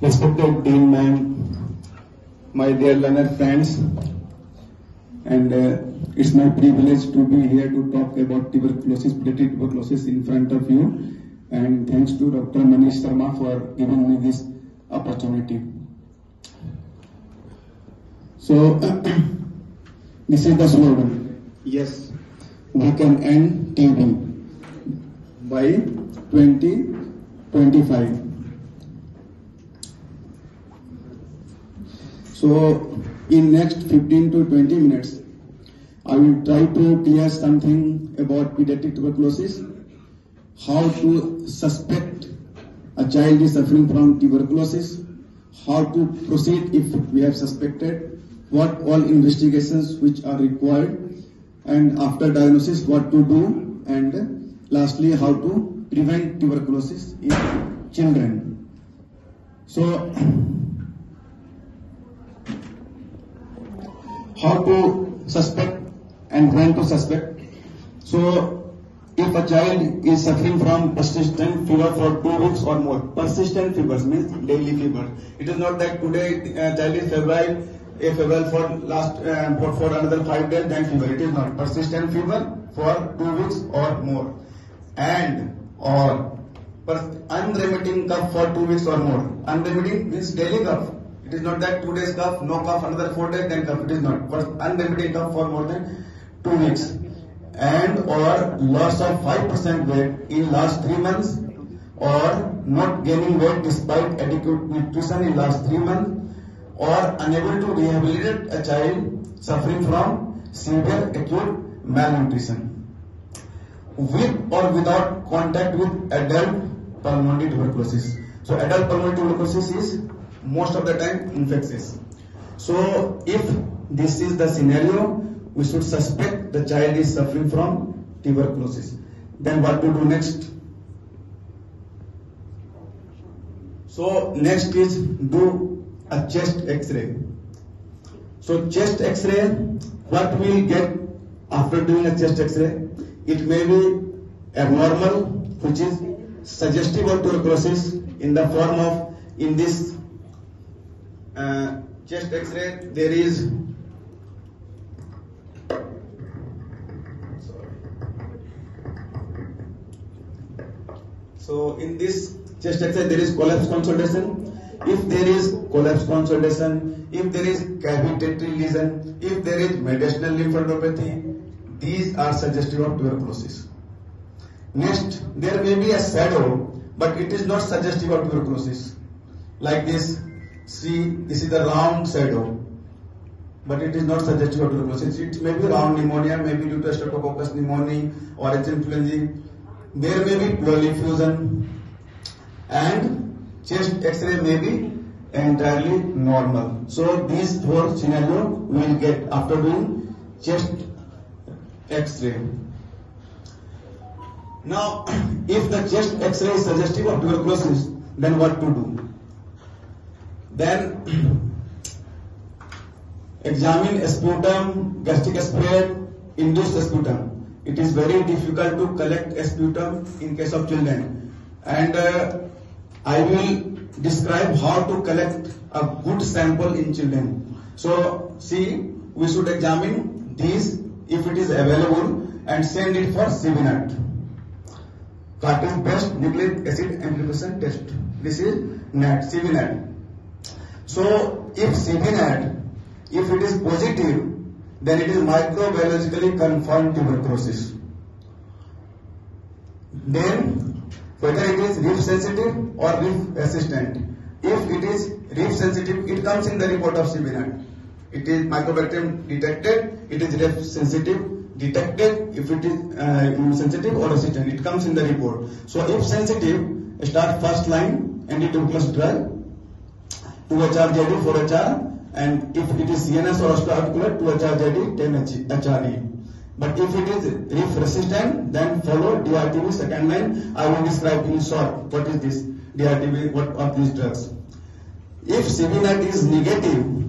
respected team man, my dear learner friends, and uh, it's my privilege to be here to talk about tuberculosis, platelet tuberculosis in front of you. And thanks to Dr. Manish Sharma for giving me this opportunity. So, this is the slogan. Yes, we can end TB by 2025. So in next 15 to 20 minutes, I will try to clear something about pediatric tuberculosis, how to suspect a child is suffering from tuberculosis, how to proceed if we have suspected, what all investigations which are required, and after diagnosis what to do, and lastly how to prevent tuberculosis in children. So how to suspect and when to suspect. So, if a child is suffering from persistent fever for two weeks or more, persistent fever means daily fever. It is not that today uh, child is febrile, a febrile for last uh, for, for another five days then fever. It is not persistent fever for two weeks or more, and or unremitting cough for two weeks or more. Unremitting means daily cough it is not that two days cough, no cough, another four days, then cough. It is not. But unremitting cough for more than two weeks and or loss of 5% weight in last three months or not gaining weight despite adequate nutrition in last three months or unable to rehabilitate a child suffering from severe acute malnutrition with or without contact with adult pulmonary tuberculosis. So adult pulmonary tuberculosis is most of the time infectious. So if this is the scenario, we should suspect the child is suffering from tuberculosis. Then what to do next? So next is do a chest x-ray. So chest x-ray, what we will get after doing a chest x-ray? It may be abnormal, which is suggestive of tuberculosis in the form of in this uh, chest x-ray there is so in this chest x-ray there is collapse consultation if there is collapse consolidation, if there is cavitatory lesion, if there is mediastinal lymphadenopathy, these are suggestive of tuberculosis. Next, there may be a shadow, but it is not suggestive of tuberculosis. Like this, See, this is the round shadow, but it is not suggested to tuberculosis. It may be round pneumonia, may be due to Streptococcus pneumonia or H. influenza. There may be pleural effusion and chest X-ray may be entirely normal. So these four scenarios will get after doing chest X-ray. Now, if the chest X-ray is suggestive of tuberculosis, then what to do? Then examine sputum, gastric aspirate, induced sputum. It is very difficult to collect sputum in case of children. And uh, I will describe how to collect a good sample in children. So see, we should examine these if it is available and send it for CVNAT. Carton test, nucleic acid amplification test. This is NAT, CVNAT. So if CTNAT, if it is positive, then it is microbiologically confirmed tuberculosis. Then whether it is reef sensitive or reef resistant, if it is reef sensitive, it comes in the report of CBNAT. It is microbacterium detected, it is reef sensitive, detected, if it is uh, sensitive or resistant, it comes in the report. So if sensitive, start first line anti-tuberculosis drug 2 HRJD 4 HR and if it is CNS or osteoarticular 2 HRJD 10 HRE. But if it is reef resistant then follow DRTV second line. I will describe in short what is this DRTV what are these drugs. If CV is negative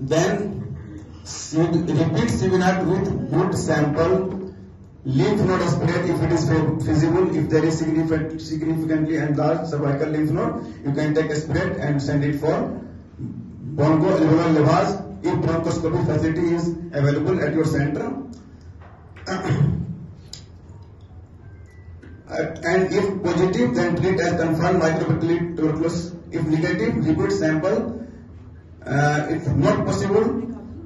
then repeat CV with good sample lymph node spread if it is feasible if there is significantly enlarged cervical lymph node you can take a spread and send it for bronchoalveolar lavage if bronchoscopy facility is available at your center uh, and if positive then treat as confirmed microbial tuberculosis if negative repeat sample uh, if not possible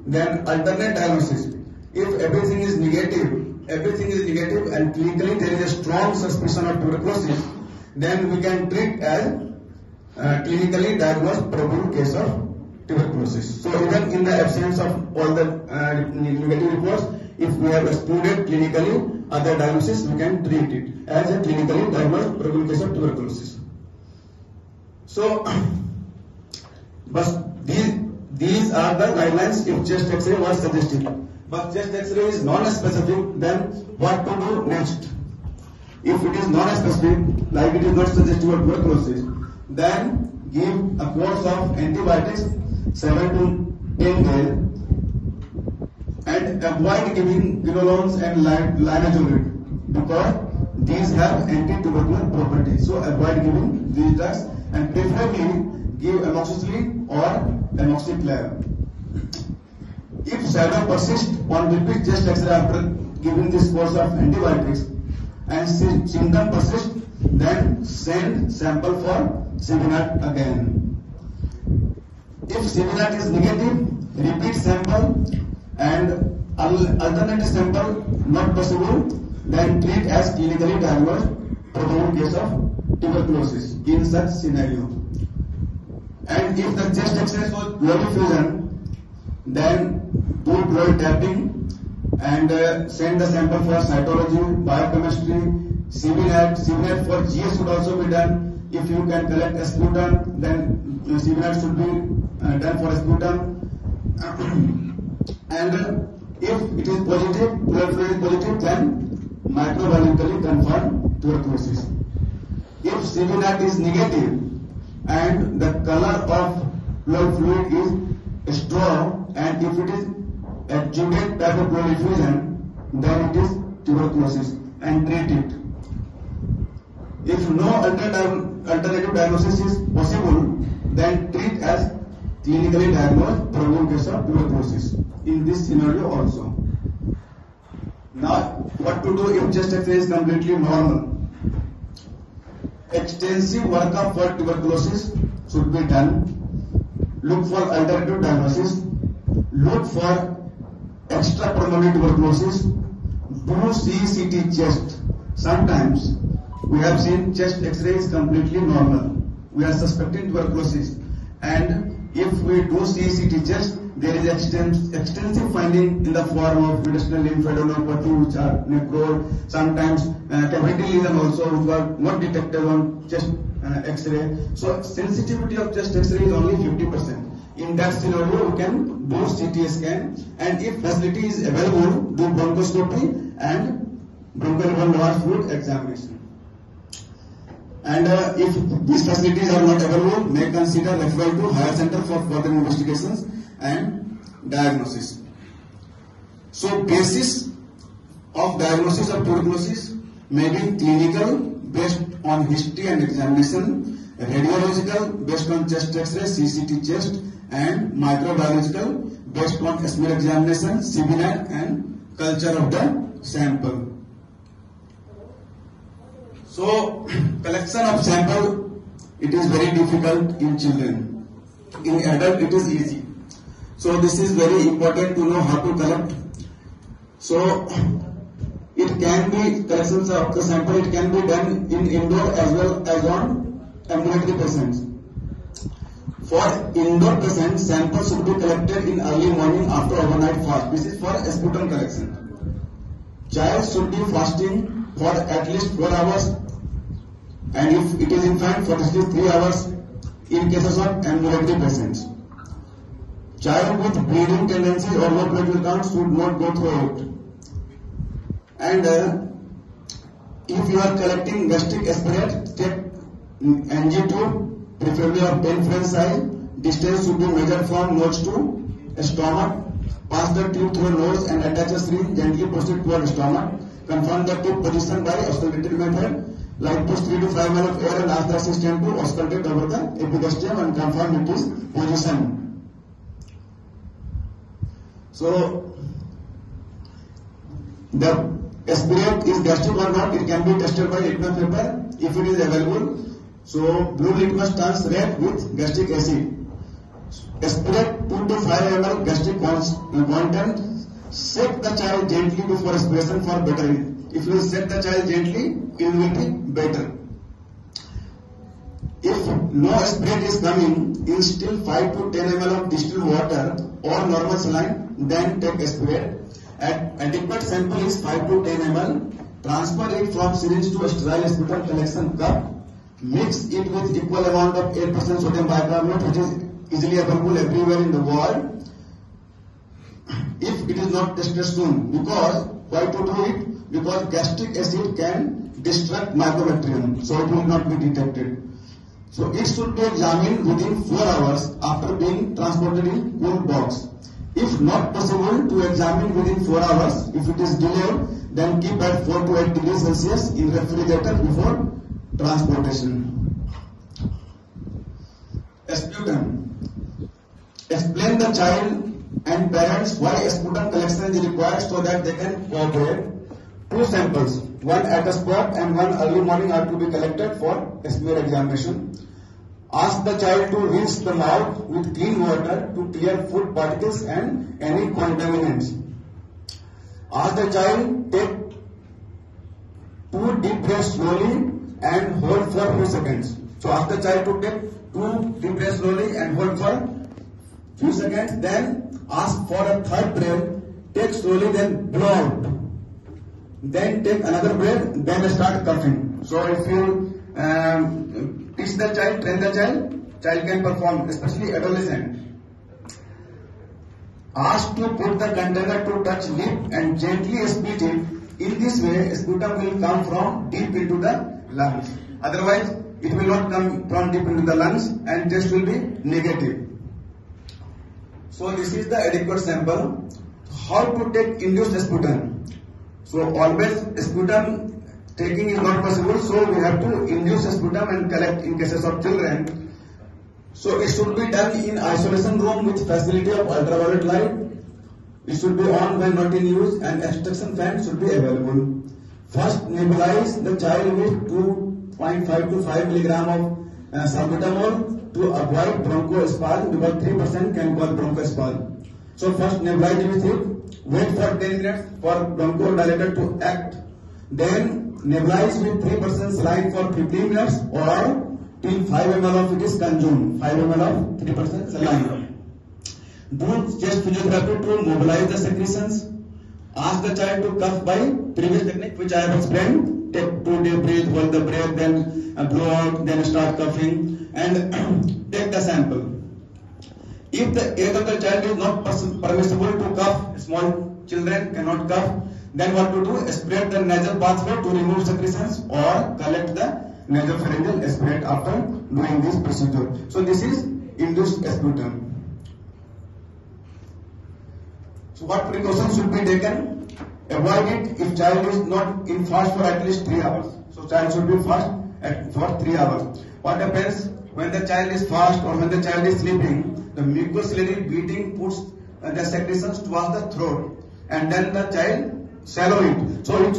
then alternate diagnosis if everything is negative everything is negative and clinically there is a strong suspicion of tuberculosis, then we can treat as uh, clinically diagnosed probable case of tuberculosis. So even in the absence of all the uh, negative reports, if we have excluded clinically other diagnosis, we can treat it as a clinically diagnosed probable case of tuberculosis. So, but these, these are the guidelines if chest X-ray was suggested. But chest X-ray is non-specific, then what to do next? If it is non-specific, like it is not suggestive of tuberculosis, then give a course of antibiotics 7 to 10 days and avoid giving quinolones and linazolid because these have anti-tubercular properties. So avoid giving these drugs and preferably give amoxicillin or amoxiclav. If shadow persists, on repeat chest X-ray after giving this course of antibiotics and symptom persists, then send sample for Civinat again. If Civinat is negative, repeat sample and alternate sample not possible, then treat as clinically diagnosed probable case of tuberculosis in such scenario. And if the chest X-ray shows low diffusion, then do blood tapping and uh, send the sample for cytology, biochemistry, CVNet. CVNet for GS should also be done. If you can collect a sputum, then uh, CVNet should be uh, done for a sputum. and uh, if it is positive, blood flow is positive, then microbiologically confirm tuberculosis. If CVNet is negative and the color of blood fluid is straw and if it is acute type of blood effusion, then it is tuberculosis and treat it. If no alternative diagnosis is possible, then treat as clinically diagnosed problem case of tuberculosis in this scenario also. Now, what to do if chest X-ray is completely normal? Extensive workup for tuberculosis should be done. Look for alternative diagnosis look for extra permanent tuberculosis, do CCT chest. Sometimes we have seen chest x-ray is completely normal. We are suspecting tuberculosis. And if we do CCT chest, there is extensive finding in the form of medicinal lymphadenopathy, which are necrotic. Sometimes uh, cavity lesion also, which were not detected on chest uh, x-ray. So sensitivity of chest x-ray is only 50%. In that scenario, we can do CT scan and if facility is available, do bronchoscopy and bronchial large fluid examination. And uh, if these facilities are not available, may consider referral to higher center for further investigations and diagnosis. So basis of diagnosis or prognosis may be clinical based on history and examination, radiological based on chest x-ray, CCT chest, and microbiological based on smear examination, CBI and culture of the sample. So collection of sample it is very difficult in children. In adult it is easy. So this is very important to know how to collect. So it can be collections of the sample it can be done in indoor as well as on ambulatory patients. For indoor patient, sample should be collected in early morning after overnight fast. This is for sputum collection. Child should be fasting for at least 4 hours and if it is infant, for at least 3 hours in cases of ambulatory patients. Child with bleeding tendency or low platelet count should not go through it. And uh, if you are collecting gastric aspirate, take ng tube. preferably of 10 French size. Distance should be measured from nose to stomach. Pass the tube through nose and attach a string gently proceed toward stomach. Confirm the tube position by auscultatory method. Like push 3 to 5 ml of air and ask the assistant to auscultate over the epigastrium and confirm it is position. So the aspirate is gastric or not, it can be tested by Ekman if it is available. So blue litmus turns red with gastric acid. Aspirate 2 to 5 ml gastric content. Set the child gently before aspiration for better. If you set the child gently, it will be better. If no aspirate is coming, instill still 5 to 10 ml of distilled water or normal saline, then take aspirate. At adequate sample is 5 to 10 ml. Transfer it from syringe to a sterile hospital collection cup mix it with equal amount of 8% sodium bicarbonate which is easily available everywhere in the world if it is not tested soon because why to do it because gastric acid can destruct mycobacterium so it will not be detected so it should be examined within 4 hours after being transported in cool box if not possible to examine within 4 hours if it is delayed then keep at 4 to 8 degrees celsius in refrigerator before transportation. Sputum. Explain the child and parents why sputum collection is required so that they can cooperate. Two samples, one at a spot and one early morning are to be collected for smear examination. Ask the child to rinse the mouth with clean water to clear food particles and any contaminants. Ask the child take two deep breaths slowly and hold for 2 seconds. So after child to it, two deep breaths slowly and hold for few seconds. Then ask for a third breath. Take slowly, then blow out. Then take another breath, then start coughing. So if you um, teach the child, train the child, child can perform, especially adolescent. Ask to put the container to touch lip and gently spit it. In this way, sputum will come from deep into the lungs. Otherwise, it will not come from deep into the lungs and test will be negative. So this is the adequate sample. How to take induced sputum? So always sputum taking is not possible, so we have to induce sputum and collect in cases of children. So it should be done in isolation room with facility of ultraviolet light. It should be on when not in use and extraction fan should be available. First, nebulize the child with 2.5 to 5 milligram of uh, salbutamol to avoid bronchospasm because 3% can cause bronchospasm. So first nebulize with it, wait for 10 minutes for bronchodilator to act. Then nebulize with 3% saline for 15 minutes or till 5 ml of it is consumed. 5 ml of 3% saline. Do chest physiotherapy to mobilize the secretions. Ask the child to cough by previous technique which I have explained. Take two deep breath, hold the breath, then uh, blow out, then start coughing and take the sample. If the age of the child is not permissible to cough, small children cannot cough, then what to do? Spread the nasal pathway to remove secretions or collect the nasal pharyngeal aspirate after doing this procedure. So this is induced sputum. So what precautions should be taken? Avoid it if child is not in fast for at least 3 hours. So child should be fast at, for 3 hours. What happens when the child is fast or when the child is sleeping? The mucociliary beating puts the secretions towards the throat and then the child swallow it. So it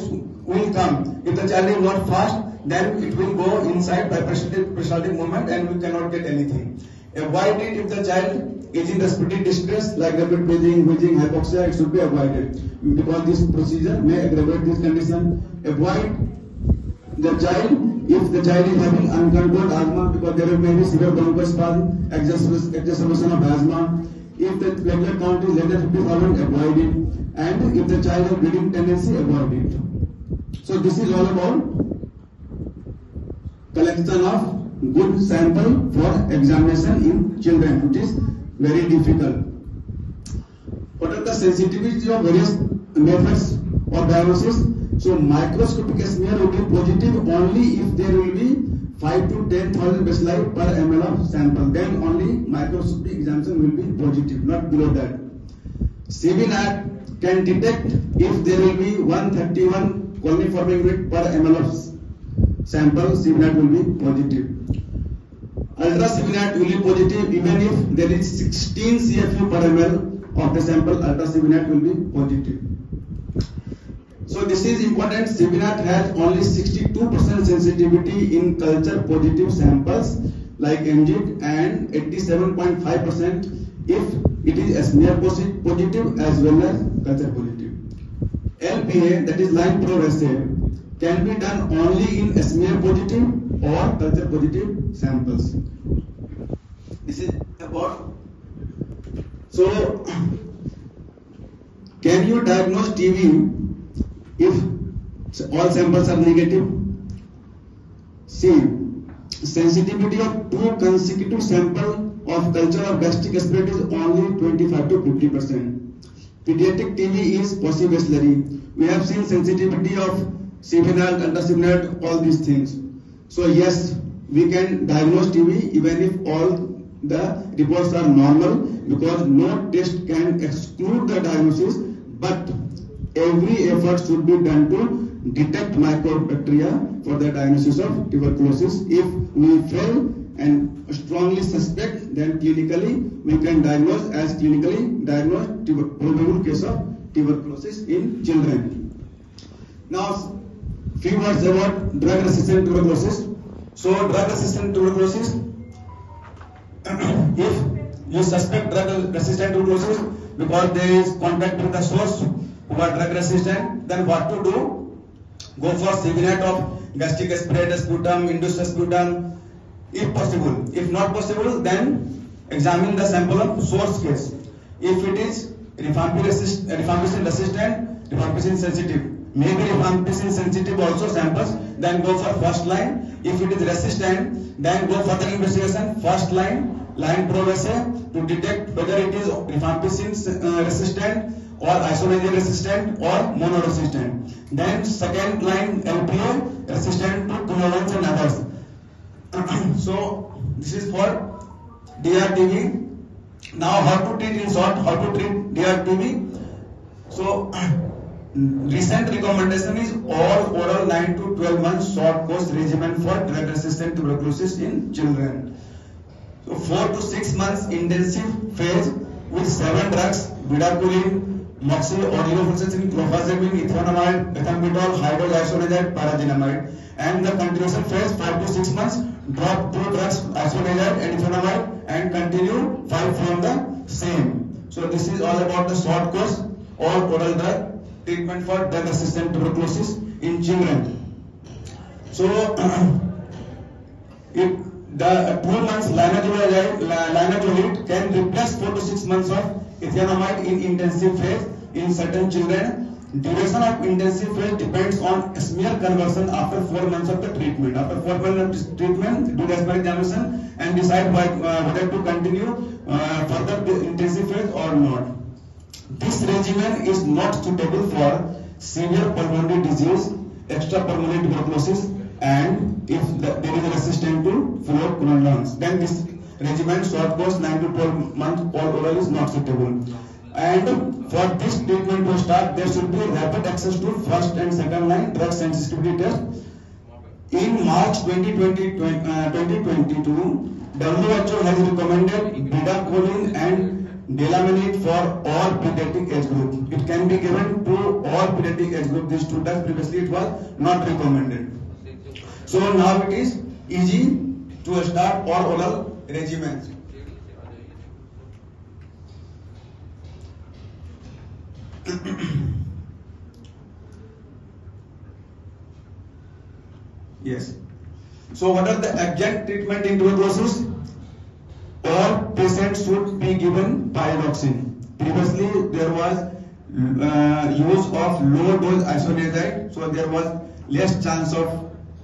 will come. If the child is not fast, then it will go inside by peristaltic movement and we cannot get anything. Avoided if the child is in respiratory distress like rapid breathing, wheezing, hypoxia, it should be avoided because this procedure may aggravate this condition. Avoid the child if the child is having uncontrolled asthma because there may be severe bronchospasm, exacerbation of asthma. If the platelet count is less than 50,000, avoid it. And if the child has bleeding tendency, avoid it. So this is all about collection of good sample for examination in children which is very difficult. What are the sensitivity of various methods or diagnosis? So microscopic smear will be positive only if there will be 5 to 10,000 baseline per ml of sample. Then only microscopic examination will be positive, not below that. CVNAT can detect if there will be 131 colony forming unit per ml of sample CBNAT will be positive. Ultra CBNAT will be positive even if there is 16 CFU per ml of the sample ultra CBNAT will be positive. So this is important. CBNAT has only 62% sensitivity in culture positive samples like MGIT and 87.5% if it is smear positive as well as culture positive. LPA that is line pro assay can be done only in smear positive or culture positive samples. This is about. So, can you diagnose TB if all samples are negative? See, sensitivity of two consecutive sample of culture of gastric aspirate is only 25 to 50 percent. Pediatric TB is possibly. We have seen sensitivity of seminal, contraseminal, all these things. So yes, we can diagnose TB even if all the reports are normal because no test can exclude the diagnosis but every effort should be done to detect mycobacteria for the diagnosis of tuberculosis. If we fail and strongly suspect then clinically we can diagnose as clinically diagnosed probable case of tuberculosis in children. Now few words about drug resistant tuberculosis. So drug resistant tuberculosis, if you suspect drug resistant tuberculosis because there is contact with the source who are drug resistant, then what to do? Go for sevinet of gastric spray sputum, induced sputum, if possible. If not possible, then examine the sample of source case. If it is rifampicin resistant, rifampicin sensitive, Maybe if ampicillin is sensitive also samples, then go for first line. If it is resistant, then go for further investigation. First line, line probe assay to detect whether it is rifampicin resistant or isoniazid resistant or mono resistant. Then second line LPA resistant to quinolones and others. so this is for DRTV. Now how to treat in short, how to treat DRTV. So recent recommendation is all oral 9 to 12 months short course regimen for drug resistant tuberculosis in children. So 4 to 6 months intensive phase with 7 drugs vidaculin, moxil, organofuncin, clofazepine, ethanamide, bethambutal, hydroxyazole, and the continuation phase 5 to 6 months drop 2 drugs isoniazide and ethanamide and continue 5 from the same. So this is all about the short course or oral drug treatment for drug resistant tuberculosis in children. So, if the 12 months lanotolid can replace 4 to 6 months of ethianamide in intensive phase in certain children. Duration of intensive phase depends on smear conversion after 4 months of the treatment. After 4 months of treatment, do the smear examination and decide whether to continue uh, further intensive phase or not. This regimen is not suitable for severe pulmonary disease, extra pulmonary tuberculosis, and if the, there is a resistance to fluorochlorine lungs, then this regimen short course 9 to 12 month or oral is not suitable. And for this treatment to start, there should be rapid access to first and second line drug sensitivity test. In March 2020, uh, 2022, WHO has recommended bidacholine and delaminate for all pediatric age group. It can be given to all pediatric age group. These two times previously it was not recommended. So now it is easy to start or oral regimens. yes. So what are the exact treatment in tuberculosis? or patient should be given pyridoxine. Previously there was uh, use of low dose isoniazide so there was less chance of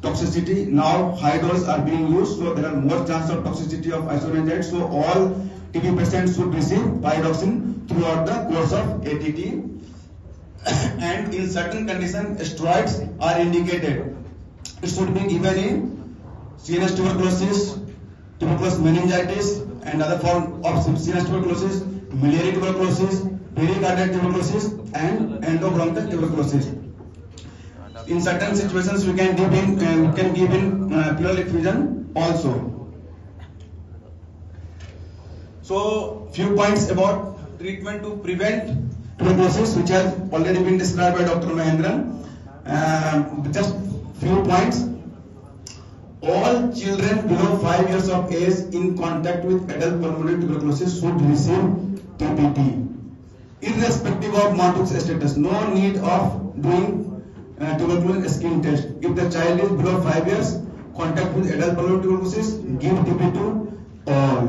toxicity. Now high dose are being used so there are more chance of toxicity of isoniazide so all TB patients should receive pyridoxine throughout the course of ATT and in certain conditions steroids are indicated. It should be given in CNS tuberculosis, tuberculosis meningitis, and other form of serous tuberculosis, miliary tuberculosis, pericardial tuberculosis, and endobronchial tuberculosis. In certain situations, we can give in uh, we can give in uh, pleural effusion also. So, few points about treatment to prevent tuberculosis, which has already been described by Dr. Mahendran. Uh, just few points. all children below 5 years of age in contact with adult pulmonary tuberculosis should receive TPT irrespective of Matuk's status no need of doing uh, tuberculosis skin test if the child is below 5 years contact with adult pulmonary tuberculosis give TB to all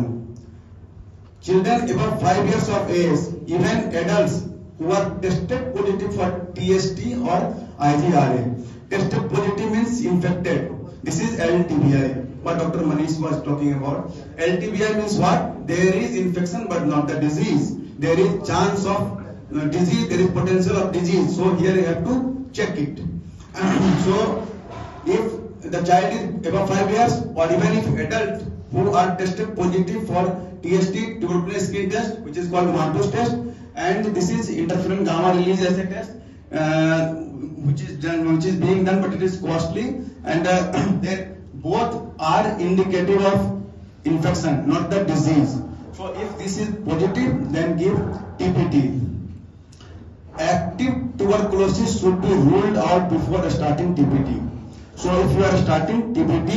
children above 5 years of age even adults who are tested positive for TST or IgRA tested positive means infected This is LTBI, what Dr. Manish was talking about. LTBI means what? There is infection but not the disease. There is chance of disease, there is potential of disease. So here you have to check it. so if the child is above 5 years or even if adult who are tested positive for TST, tuberculosis skin test, which is called MARTUS test, and this is interferon gamma release assay test. Uh, which is done, which is being done, but it is costly, and uh, both are indicative of infection, not the disease. So if this is positive, then give TPT. Active tuberculosis should be ruled out before starting TPT. So if you are starting TPT,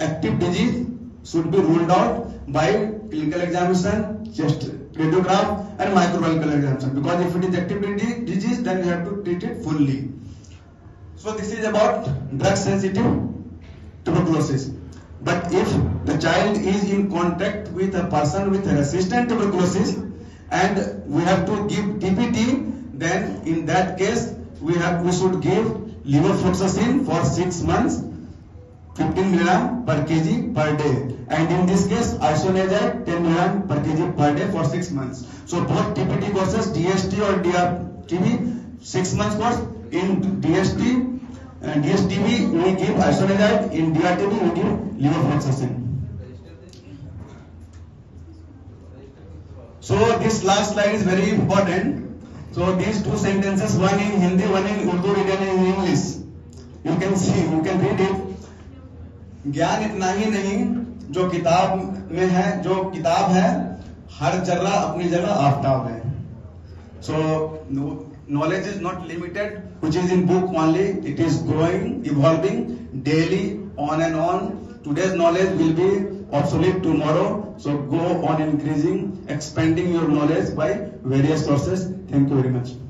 active disease should be ruled out by clinical examination just radiogram and microbiological examination because if it is active disease then we have to treat it fully. So this is about drug sensitive tuberculosis. But if the child is in contact with a person with resistant tuberculosis and we have to give DPT then in that case we have we should give levofloxacin for 6 months 15 milligram per kg per day. And in this case, isoniazide 10 milligram per kg per day for 6 months. So both TPT courses, DST or DRTB, 6 months course. In DST, uh, DSTB we give isoniazide, in DRTB we give levofloxacin. So this last slide is very important. So these two sentences, one in Hindi, one in Urdu written in English. You can see, you can read it. ज्ञान इतना ही नहीं जो किताब में है जो किताब है हर जगह अपनी जगह आफ्ताब है so knowledge is not limited which is in book only it is growing evolving daily on and on today knowledge will be obsolete tomorrow so go on increasing expanding your knowledge by various sources thank you very much